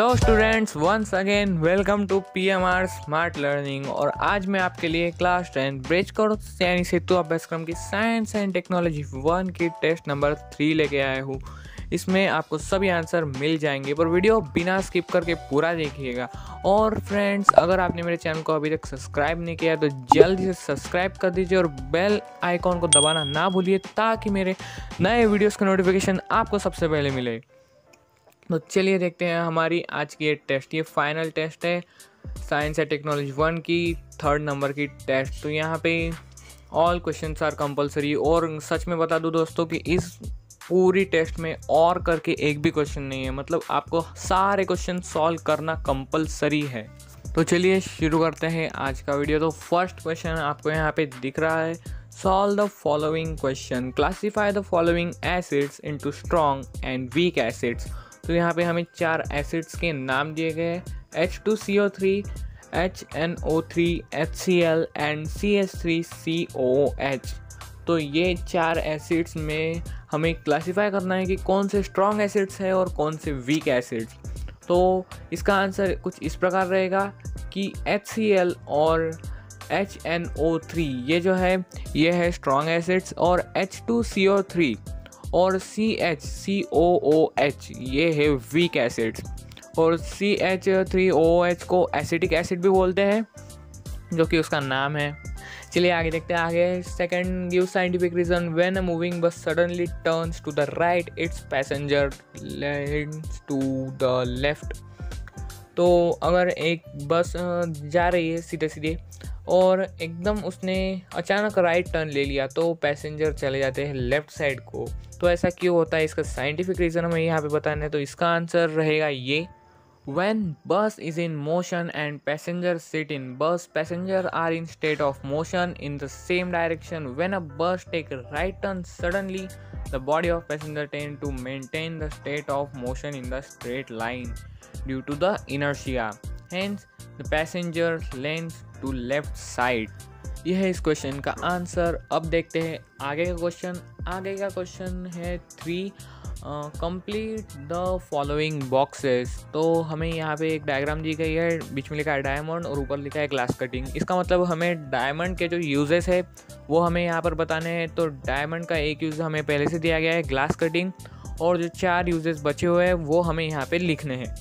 Hello students once again welcome to P M R smart learning और आज मैं आपके लिए क्लास टेन ब्रिज कोर्स यानी सेतु अभ्यासक्रम की साइंस एंड टेक्नोलॉजी वन की टेस्ट नंबर थ्री लेके आया हूँ। इसमें आपको सभी आंसर मिल जाएँगे, पर वीडियो बिना स्किप करके पूरा देखिएगा। और फ्रेंड्स अगर आपने मेरे चैनल को अभी तक सब्सक्राइब नहीं किया तो जल्दी से सब्सक्राइब कर दीजिए और बेल आइकॉन को दबाना ना भूलिए, ताकि मेरे नए वीडियोस का नोटिफिकेशन आपको सबसे पहले मिले। तो चलिए देखते हैं हमारी आज की ये टेस्ट ये फाइनल टेस्ट है साइंस एंड टेक्नोलॉजी वन की थर्ड नंबर की टेस्ट तो यहाँ पे ऑल क्वेश्चन आर कंपलसरी और सच में बता दूँ दोस्तों कि इस पूरी टेस्ट में और करके एक भी क्वेश्चन नहीं है। मतलब आपको सारे क्वेश्चन सॉल्व करना कंपलसरी है। तो चलिए शुरू करते हैं आज का वीडियो तो फ़र्स्ट क्वेश्चन आपको यहाँ पे दिख रहा है। Solve the following question classify the following acids into strong and weak acids तो यहाँ पे हमें चार एसिड्स के नाम दिए गए H two C O three H N O three H C L and C S three C O H तो ये चार एसिड्स में हमें क्लासीफाई करना है कि कौन से स्ट्रॉन्ग एसिड्स है और कौन से वीक एसिड्स तो इसका आंसर कुछ इस प्रकार रहेगा कि एच सी एल और एच एन ओ थ्री ये जो है, ये है स्ट्रॉन्ग एसिड्स और H two C O three और C H C O O H ये है वीक एसिड्स और C H three O H को एसिटिक एसिड भी बोलते हैं, जो कि उसका नाम है। चलिए आगे देखते हैं, आगे second give scientific reason when a moving bus suddenly turns to the right its passenger to the left तो अगर एक बस जा रही है सीधे सीधे और एकदम उसने अचानक राइट टर्न ले लिया तो पैसेंजर चले जाते हैं लेफ़्ट साइड को। तो ऐसा क्यों होता है? इसका साइंटिफिक रीज़न हमें यहाँ पे बताना है तो इसका आंसर रहेगा ये। When bus is in motion and passenger seat in bus passenger are in state of motion in the same direction when a bus take right turn suddenly the body of passenger tend to maintain the state of motion in the straight line due to the inertia hence the passenger leans to left side यह है इस question का answer अब देखते हैं आगे का question आगे का क्वेश्चन है three complete the following boxes तो हमें यहाँ पे एक डायग्राम दी गई है, बीच में लिखा है डायमंड और ऊपर लिखा है ग्लास कटिंग इसका मतलब हमें डायमंड के जो यूजेस है, वो हमें यहाँ पर बताने हैं. तो डायमंड का एक यूज़ हमें पहले से दिया गया है ग्लास कटिंग और जो चार यूजेस बचे हुए हैं, वो हमें यहाँ पे लिखने हैं.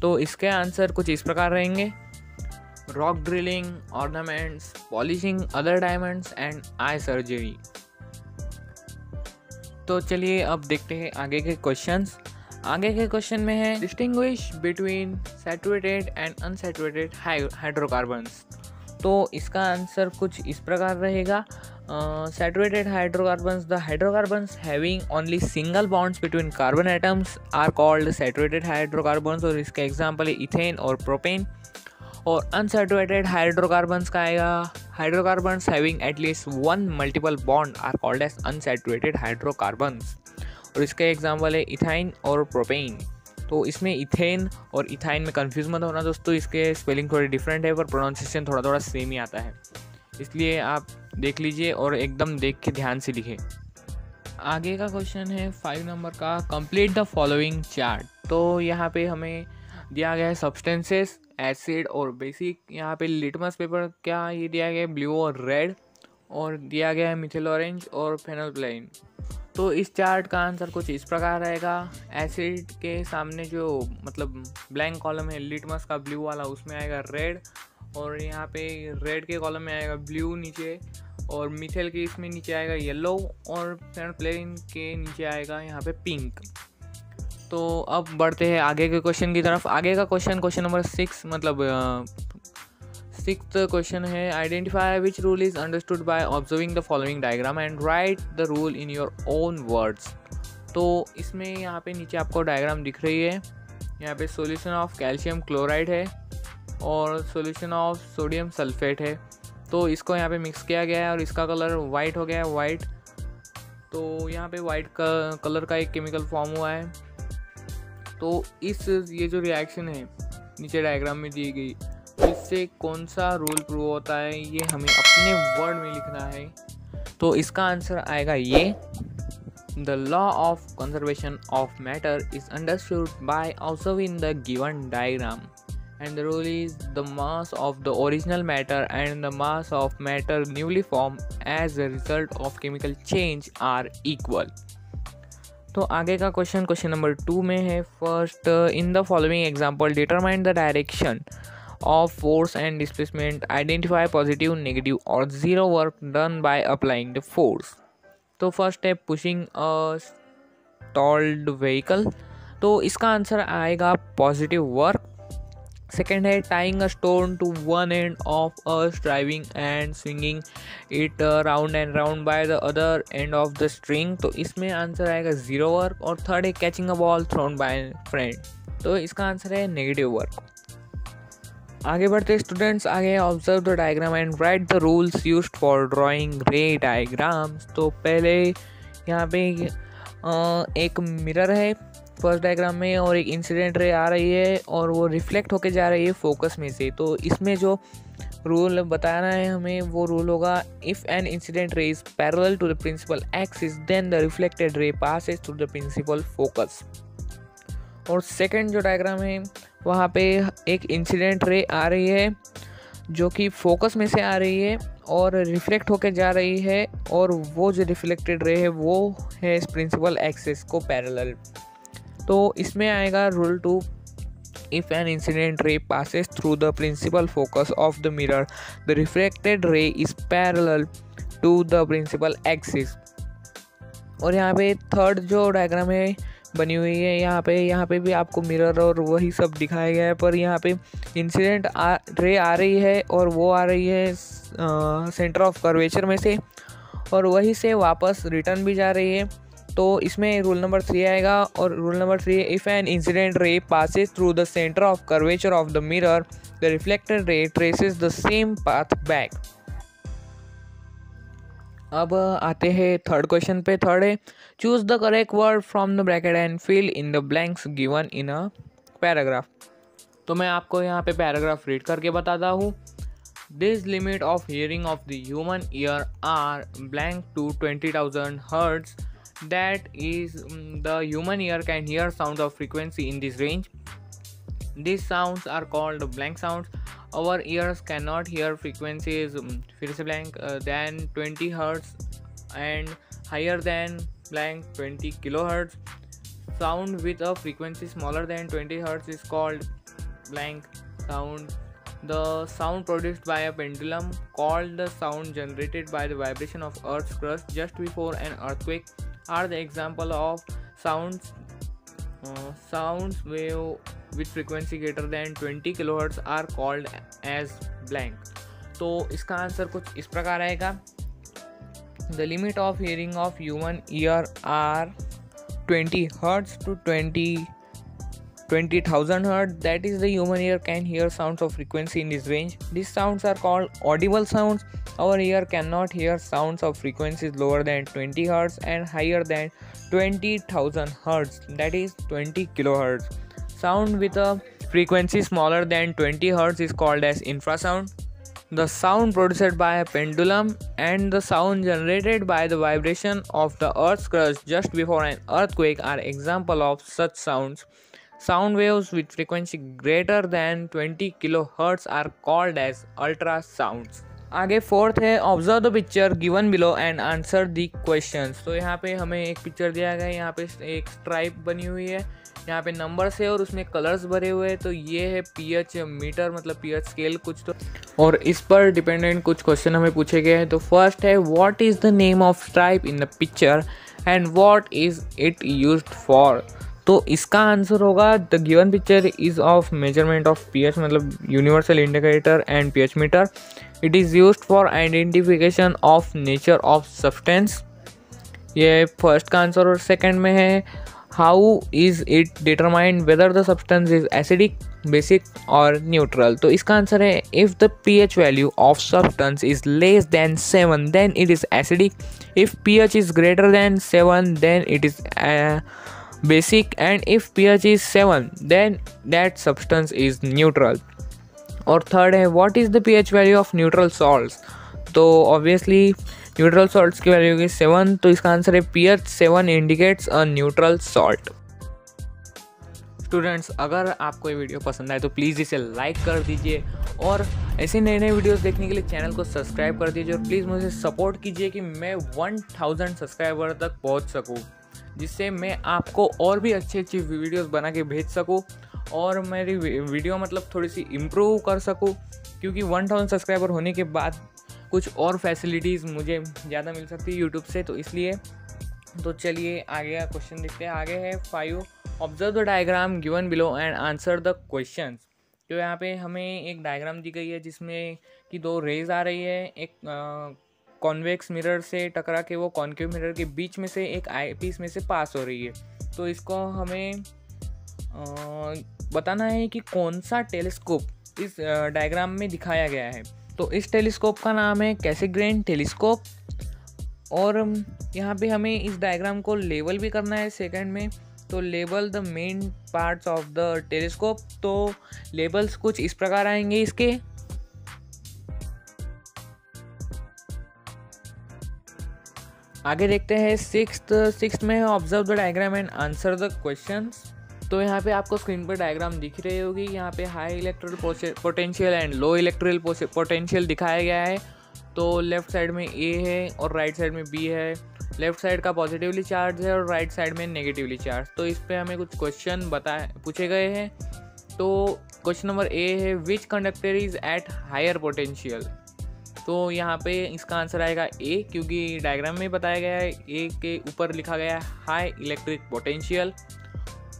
तो इसके आंसर कुछ इस प्रकार रहेंगे. Rock drilling, ornaments, polishing other diamonds and eye surgery. तो चलिए अब देखते हैं आगे के क्वेश्चंस आगे के क्वेश्चन में है distinguish between saturated and unsaturated hydrocarbons तो इसका आंसर कुछ इस प्रकार रहेगा. Saturated hydrocarbons the hydrocarbons having only single bonds between carbon atoms are called saturated hydrocarbons और इसका एग्ज़ाम्पल है इथेन और प्रोपेन और अनसेचुरेटेड हाइड्रोकार्बन्स का आएगा। Hydrocarbons having at least one multiple bond are called as unsaturated hydrocarbons और इसका example है इथाइन और प्रोपेन तो इसमें इथेन और इथाइन में कंफ्यूज मत होना दोस्तों, इसके स्पेलिंग थोड़ी डिफरेंट है, पर प्रोनाउंसिएशन थोड़ा थोड़ा सेम ही आता है। इसलिए आप देख लीजिए और एकदम देख के ध्यान से लिखें। आगे का क्वेश्चन है फाइव नंबर का कंप्लीट द फॉलोइंग चार्ट तो यहाँ पे हमें दिया गया है सब्सटेंसेस एसिड और बेसिक यहाँ पे लिटमस पेपर क्या ये दिया गया है? ब्लू और रेड और दिया गया है मिथिल ऑरेंज और फेनोप्लेन तो इस चार्ट का आंसर कुछ इस प्रकार रहेगा। एसिड के सामने जो मतलब ब्लैंक कॉलम है, लिटमस का ब्लू वाला, उसमें आएगा रेड और यहाँ पे रेड के कॉलम में आएगा ब्लू नीचे और मिथेल के इसमें नीचे आएगा येलो और फेनोप्लेन के नीचे आएगा यहाँ पे पिंक। तो अब बढ़ते हैं आगे के क्वेश्चन की तरफ़। आगे का क्वेश्चन क्वेश्चन नंबर सिक्स मतलब सिक्स क्वेश्चन है। Identify which rule is understood by observing the following diagram and write the rule in your own words तो इसमें यहाँ पे नीचे आपको डायग्राम दिख रही है। यहाँ पे सॉल्यूशन ऑफ़ कैल्शियम क्लोराइड है और सॉल्यूशन ऑफ़ सोडियम सल्फेट है। तो इसको यहाँ पे मिक्स किया गया है और इसका कलर वाइट हो गया है वाइट तो यहाँ पे वाइट कलर का एक केमिकल फॉर्म हुआ है। तो इस ये जो रिएक्शन है, नीचे डायग्राम में दी गई, इससे कौन सा रोल प्रूव होता है, ये हमें अपने वर्ड में लिखना है। तो इसका आंसर आएगा ये the law of conservation of matter is understood by also in the given diagram and the rule is the mass of the original matter and the mass of matter newly form as a result of chemical change are equal तो आगे का question question number two में है। First in the following example determine the direction of force and displacement identify positive negative और zero work done by applying the force तो first है pushing a stalled vehicle तो इसका answer आएगा positive work second है tying a stone to one end of us driving and swinging it round and round by the other end of the string तो इसमें answer आएगा zero work और third है catching a ball thrown by friend तो इसका answer है negative work आगे बढ़ते स्टूडेंट्स आगे observe the diagram and write the rules use for drawing ray diagrams तो पहले यहाँ पे एक मिरर है। फ़र्स्ट डायग्राम में और एक इंसिडेंट रे आ रही है और वो रिफ्लेक्ट होके जा रही है फोकस में से। तो इसमें जो रूल बताना है हमें, वो रूल होगा if an incident ray is parallel to the principal axis then the reflected ray passes to the principal focus और सेकंड जो डायग्राम है, वहाँ पे एक इंसिडेंट रे आ रही है, जो कि फोकस में से आ रही है और रिफ्लेक्ट होकर जा रही है और वो जो रिफ्लेक्टेड रे है, वो है इस प्रिंसिपल एक्सिस को पैरेलल तो इसमें आएगा rule two if an incident ray passes through the principal focus of the mirror, the refracted ray is parallel to the principal axis. और यहाँ पे थर्ड जो डायग्राम है, बनी हुई है, यहाँ पे यहाँ पे भी आपको मिरर और वही सब दिखाया गया है, पर यहाँ पे इंसिडेंट आ रे आ रही है और वो आ रही है सेंटर ऑफ़ कर्वेचर में से, और वहीं से वापस रिटर्न भी जा रही है। तो इसमें रूल नंबर थ्री आएगा और rule number three if an incident ray passes through the centre of curvature of the mirror the reflected ray traces the same path back अब आते हैं थर्ड क्वेश्चन पे थर्ड है। Choose the correct word from the bracket and fill in the blanks given in a paragraph तो मैं आपको यहाँ पे पैराग्राफ रीड करके बताता हूँ। This limit of hearing of the human ear are blank to twenty thousand hertz that is um, the human ear can hear sounds of frequency in this range. These sounds are called blank sounds. Our ears cannot hear frequencies um, blank uh, than 20 hertz and higher than blank 20 kilohertz. Sound with a frequency smaller than 20 hertz is called blank sound. The sound produced by a pendulum called the sound generated by the vibration of earth's crust just before an earthquake are the example of sound sound with frequency greater than twenty kilo hertz are called as blank तो इसका answer कुछ इस प्रकार आएगा। The limit of hearing of human ear are twenty hertz to twenty 20,000 Hz, that is the human ear can hear sounds of frequency in this range. These sounds are called audible sounds. Our ear cannot hear sounds of frequencies lower than 20 Hz and higher than 20,000 Hz, that is 20 kHz. sound with a frequency smaller than 20 Hz is called as infrasound. The sound produced by a pendulum and the sound generated by the vibration of the earth's crust just before an earthquake are example of such sounds Sound waves with frequency greater than 20 kilohertz are called as ultrasounds. आगे fourth है observe the picture given below and answer the question तो यहाँ पे हमें एक picture दिया गया है, यहाँ पे एक स्ट्राइप बनी हुई है, यहाँ पे नंबर्स है और उसमें कलर्स भरे हुए हैं तो ये है पीएच मीटर मतलब पीएच स्केल कुछ तो। और इस पर डिपेंडेंट कुछ क्वेश्चन हमें पूछे गए हैं तो फ़र्स्ट है what is the name of stripe in the picture and what is it use for तो इसका आंसर होगा the given picture is of measurement of pH मतलब universal indicator and pH meter it is use for identification of nature of substance ये first का answer और second में है how is it determined whether the substance is acidic basic और neutral तो इसका answer है if the P H value of substance is less than seven then it is acidic if P H is greater than seven then it is basic, and if pH is 7 then that substance is neutral. और third है what is the pH value of neutral salts तो obviously neutral salts की value होगी seven तो इसका answer है P H seven indicates a neutral salt students अगर आपको ये वीडियो पसंद आए तो प्लीज़ इसे लाइक कर दीजिए और ऐसे नए नए वीडियोस देखने के लिए चैनल को सब्सक्राइब कर दीजिए और प्लीज़ मुझे सपोर्ट कीजिए कि मैं 1000 सब्सक्राइबर तक पहुँच सकूँ। जिससे मैं आपको और भी अच्छी अच्छी वीडियोस बना के भेज सकूँ और मेरी वीडियो मतलब थोड़ी सी इम्प्रूव कर सकूँ, क्योंकि 1000 सब्सक्राइबर होने के बाद कुछ और फैसिलिटीज़ मुझे ज़्यादा मिल सकती है यूट्यूब से तो इसलिए तो चलिए आगे का क्वेश्चन देखते हैं। आगे है five observe the diagram given below and answer the question तो यहाँ पे हमें एक डायग्राम दी गई है जिसमें कि दो रेज आ रही है, एक कॉन्वेक्स मिरर से टकरा के वो कॉन्केव मिरर के बीच में से एक आई पीस में से पास हो रही है। तो इसको हमें बताना है कि कौन सा टेलीस्कोप इस डायग्राम में दिखाया गया है। तो इस टेलीस्कोप का नाम है कैसेग्रेन टेलीस्कोप और यहाँ पे हमें इस डायग्राम को लेवल भी करना है सेकंड में। तो label the main parts of the telescope तो लेबल्स कुछ इस प्रकार आएँगे इसके। आगे देखते हैं सिक्स सिक्स में observe the diagram and answer the question तो यहाँ पे आपको स्क्रीन पर डायग्राम दिख रही होगी, यहाँ पे high electrical potential and low electrical potential दिखाया गया है। तो लेफ़्ट साइड में ए है और राइट साइड में बी है। लेफ़्ट साइड का पॉजिटिवली चार्ज है और राइट साइड में नेगेटिवली चार्ज तो इस पर हमें कुछ क्वेश्चन बताए पूछे गए हैं। तो क्वेश्चन नंबर ए है which conductor is at higher potential तो यहाँ पे इसका आंसर आएगा ए क्योंकि डायग्राम में बताया गया है ए के ऊपर लिखा गया है हाई इलेक्ट्रिक पोटेंशियल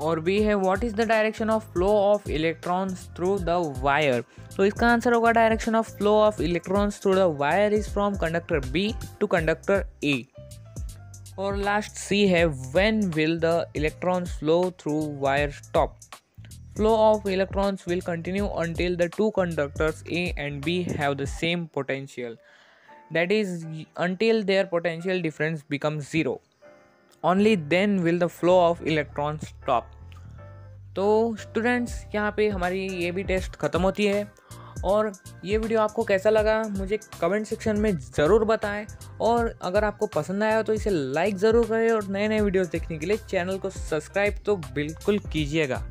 और बी है what is the direction of flow of electrons through the wire तो इसका आंसर होगा direction of flow of electrons through the wire is from conductor B to conductor A और last C है when will the electrons flow through wire stop flow of electrons will continue until the two conductors A and B have the same potential. That is, until their potential difference becomes zero. Only then will the flow of electron stop तो students यहाँ पे हमारी ये भी test ख़त्म होती है। और ये वीडियो आपको कैसा लगा मुझे कमेंट सेक्शन में ज़रूर बताएँ। और अगर आपको पसंद आया तो इसे लाइक ज़रूर करें। और नए नए वीडियोस देखने के लिए चैनल को सब्सक्राइब तो बिल्कुल कीजिएगा।